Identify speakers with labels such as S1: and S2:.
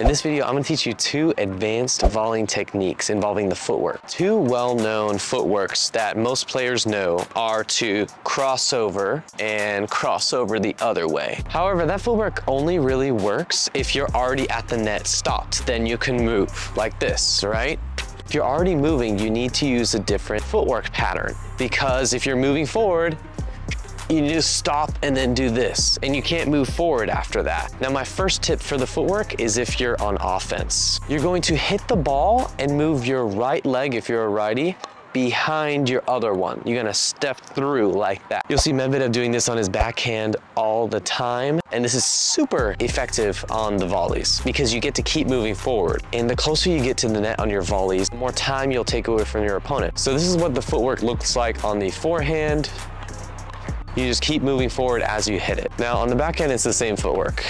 S1: In this video, I'm gonna teach you two advanced volleying techniques involving the footwork. Two well-known footworks that most players know are to cross over and cross over the other way. However, that footwork only really works if you're already at the net stopped. Then you can move like this, right? If you're already moving, you need to use a different footwork pattern because if you're moving forward, you to stop and then do this, and you can't move forward after that. Now, my first tip for the footwork is if you're on offense. You're going to hit the ball and move your right leg, if you're a righty, behind your other one. You're gonna step through like that. You'll see Medvedev doing this on his backhand all the time, and this is super effective on the volleys because you get to keep moving forward. And the closer you get to the net on your volleys, the more time you'll take away from your opponent. So this is what the footwork looks like on the forehand, you just keep moving forward as you hit it. Now on the backhand, it's the same footwork.